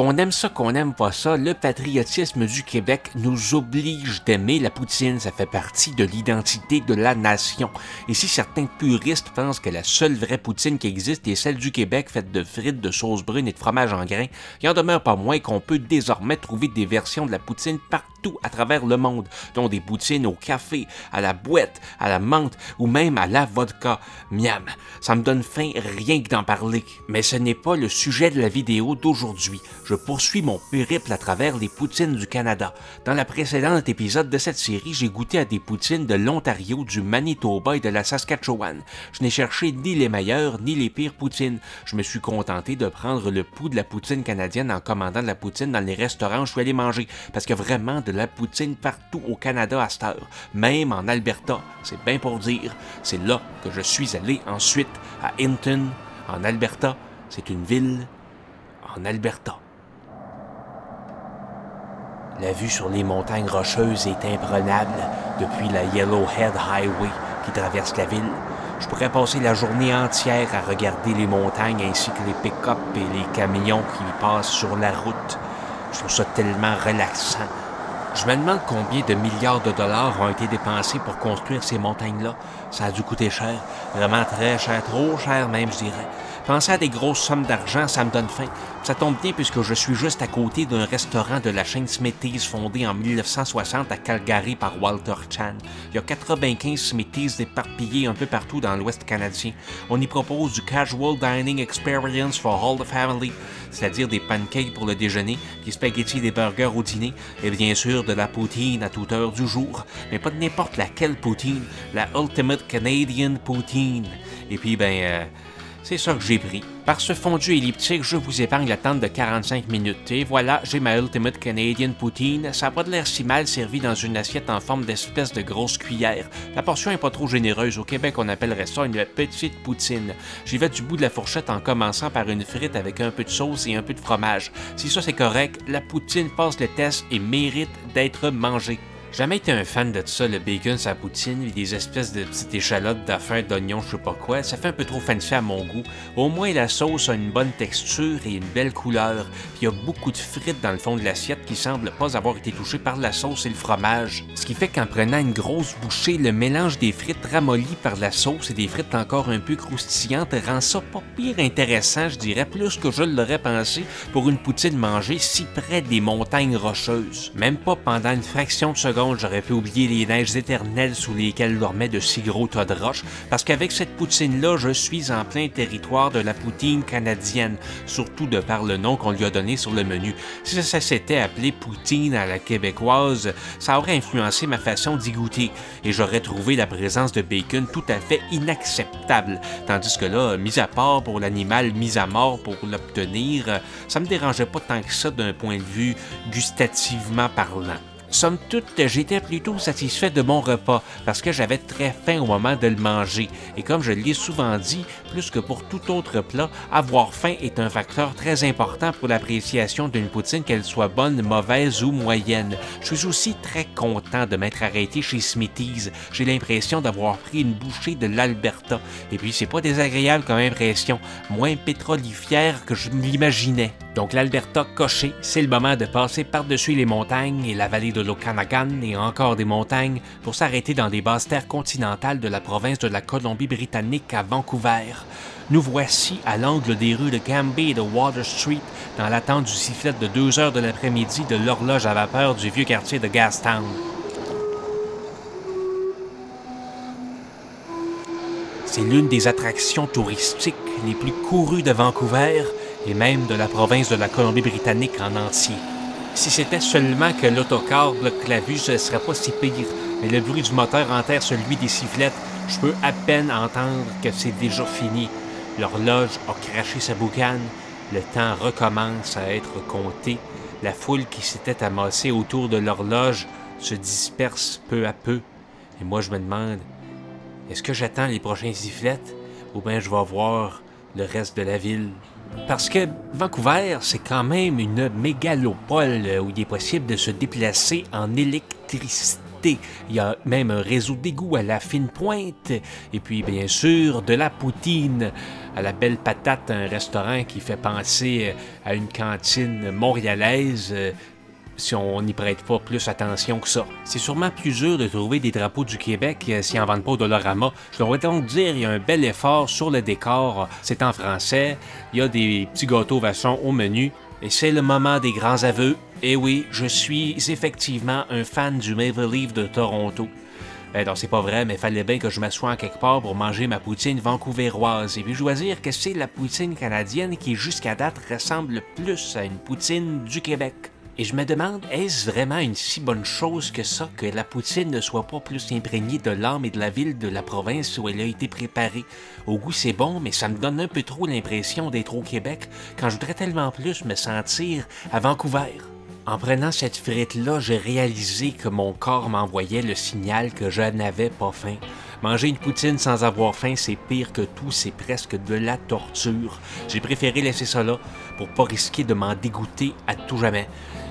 Qu'on aime ça, qu'on aime pas ça, le patriotisme du Québec nous oblige d'aimer la poutine. Ça fait partie de l'identité de la nation. Et si certains puristes pensent que la seule vraie poutine qui existe est celle du Québec faite de frites, de sauce brune et de fromage en grains, il en demeure pas moins qu'on peut désormais trouver des versions de la poutine partout à travers le monde, dont des poutines au café, à la boîte, à la menthe ou même à la vodka. Miam, ça me donne faim rien que d'en parler. Mais ce n'est pas le sujet de la vidéo d'aujourd'hui je poursuis mon périple à travers les poutines du Canada. Dans la précédente épisode de cette série, j'ai goûté à des poutines de l'Ontario, du Manitoba et de la Saskatchewan. Je n'ai cherché ni les meilleures ni les pires poutines. Je me suis contenté de prendre le pouls de la poutine canadienne en commandant de la poutine dans les restaurants où je suis allé manger, parce a vraiment la poutine partout au Canada à cette heure, même en Alberta. C'est bien pour dire. C'est là que je suis allé ensuite, à Hinton, en Alberta. C'est une ville en Alberta. La vue sur les montagnes rocheuses est imprenable depuis la Yellowhead Highway qui traverse la ville. Je pourrais passer la journée entière à regarder les montagnes ainsi que les pick-up et les camions qui passent sur la route. Je trouve ça tellement relaxant. Je me demande combien de milliards de dollars ont été dépensés pour construire ces montagnes-là. Ça a dû coûter cher, vraiment très cher, trop cher même, je dirais. Penser à des grosses sommes d'argent, ça me donne faim. Ça tombe bien puisque je suis juste à côté d'un restaurant de la chaîne Smithies fondé en 1960 à Calgary par Walter Chan. Il y a 95 Smithies éparpillés un peu partout dans l'Ouest canadien. On y propose du Casual Dining Experience for all the family, c'est-à-dire des pancakes pour le déjeuner, des spaghettis et des burgers au dîner, et bien sûr de la poutine à toute heure du jour. Mais pas de n'importe laquelle poutine, la Ultimate Canadian Poutine. Et puis, ben... Euh, c'est ça que j'ai pris. Par ce fondu elliptique, je vous épargne l'attente de 45 minutes. Et voilà, j'ai ma Ultimate Canadian Poutine. Ça n'a pas de l'air si mal servi dans une assiette en forme d'espèce de grosse cuillère. La portion est pas trop généreuse. Au Québec, on appellerait ça une petite poutine. J'y vais du bout de la fourchette en commençant par une frite avec un peu de sauce et un peu de fromage. Si ça c'est correct, la poutine passe le test et mérite d'être mangée. Jamais été un fan de ça, le bacon, sa poutine, des espèces de petites échalotes d'affaires d'oignons, je sais pas quoi. Ça fait un peu trop fancy à mon goût. Au moins, la sauce a une bonne texture et une belle couleur. Puis il y a beaucoup de frites dans le fond de l'assiette qui semblent pas avoir été touchées par la sauce et le fromage. Ce qui fait qu'en prenant une grosse bouchée, le mélange des frites ramollies par la sauce et des frites encore un peu croustillantes rend ça pas pire intéressant, je dirais, plus que je l'aurais pensé pour une poutine mangée si près des montagnes rocheuses. Même pas pendant une fraction de seconde j'aurais pu oublier les neiges éternelles sous lesquelles dormaient de si gros tas de roches, parce qu'avec cette poutine-là, je suis en plein territoire de la poutine canadienne, surtout de par le nom qu'on lui a donné sur le menu. Si ça s'était appelé poutine à la québécoise, ça aurait influencé ma façon d'y goûter, et j'aurais trouvé la présence de bacon tout à fait inacceptable, tandis que là, mis à part pour l'animal mis à mort pour l'obtenir, ça me dérangeait pas tant que ça d'un point de vue gustativement parlant. Somme toute, j'étais plutôt satisfait de mon repas parce que j'avais très faim au moment de le manger. Et comme je l'ai souvent dit, plus que pour tout autre plat, avoir faim est un facteur très important pour l'appréciation d'une poutine, qu'elle soit bonne, mauvaise ou moyenne. Je suis aussi très content de m'être arrêté chez Smithies. J'ai l'impression d'avoir pris une bouchée de l'Alberta. Et puis, c'est pas désagréable comme impression, moins pétrolifère que je l'imaginais. Donc, l'Alberta coché, c'est le moment de passer par-dessus les montagnes et la vallée de l'Okanagan et encore des montagnes pour s'arrêter dans des basses terres continentales de la province de la Colombie-Britannique à Vancouver. Nous voici à l'angle des rues de Cambie et de Water Street dans l'attente du sifflet de 2 heures de l'après-midi de l'horloge à vapeur du vieux quartier de Gastown. C'est l'une des attractions touristiques les plus courues de Vancouver et même de la province de la Colombie-Britannique en entier. Si c'était seulement que l'autocar bloque la vue, ce serait pas si pire. Mais le bruit du moteur enterre celui des sifflettes. Je peux à peine entendre que c'est déjà fini. L'horloge a craché sa boucane. Le temps recommence à être compté. La foule qui s'était amassée autour de l'horloge se disperse peu à peu. Et moi, je me demande, est-ce que j'attends les prochains sifflettes ou bien je vais voir le reste de la ville? Parce que Vancouver, c'est quand même une mégalopole où il est possible de se déplacer en électricité. Il y a même un réseau d'égout à la fine pointe. Et puis, bien sûr, de la poutine. à la Belle Patate, un restaurant qui fait penser à une cantine montréalaise si on n'y prête pas plus attention que ça. C'est sûrement plus dur de trouver des drapeaux du Québec euh, s'ils n'en vendent pas au Dollarama. Je devrais donc dire il y a un bel effort sur le décor. C'est en français. Il y a des petits gâteaux vachons au menu. Et c'est le moment des grands aveux. Et oui, je suis effectivement un fan du Maple Leaf de Toronto. Ben non, c'est pas vrai, mais fallait bien que je m'assoie quelque part pour manger ma poutine vancouveroise et puis choisir que c'est la poutine canadienne qui jusqu'à date ressemble le plus à une poutine du Québec. Et je me demande, est-ce vraiment une si bonne chose que ça, que la poutine ne soit pas plus imprégnée de l'âme et de la ville de la province où elle a été préparée? Au goût, c'est bon, mais ça me donne un peu trop l'impression d'être au Québec quand je voudrais tellement plus me sentir à Vancouver. En prenant cette frite-là, j'ai réalisé que mon corps m'envoyait le signal que je n'avais pas faim. Manger une poutine sans avoir faim, c'est pire que tout, c'est presque de la torture. J'ai préféré laisser ça là pour pas risquer de m'en dégoûter à tout jamais.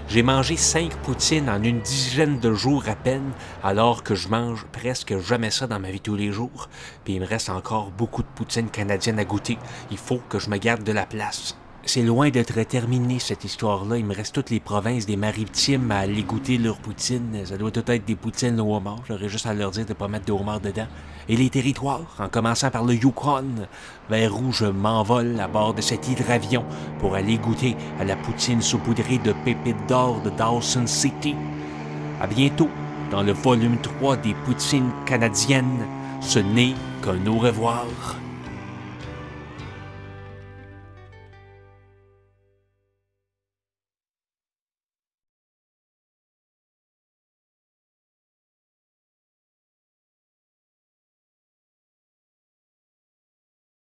J'ai mangé cinq poutines en une dizaine de jours à peine, alors que je mange presque jamais ça dans ma vie tous les jours. Puis il me reste encore beaucoup de poutines canadiennes à goûter. Il faut que je me garde de la place. C'est loin d'être terminé cette histoire-là. Il me reste toutes les provinces des maritimes à aller goûter leur poutine. Ça doit tout être des poutines au homard. J'aurais juste à leur dire de pas mettre de homard dedans. Et les territoires, en commençant par le Yukon, vers où je m'envole à bord de cet hydravion pour aller goûter à la poutine saupoudrée de pépites d'or de Dawson City. À bientôt dans le volume 3 des poutines canadiennes. Ce n'est qu'un au revoir.